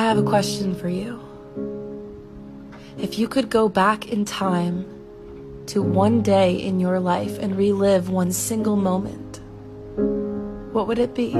I have a question for you. If you could go back in time to one day in your life and relive one single moment, what would it be?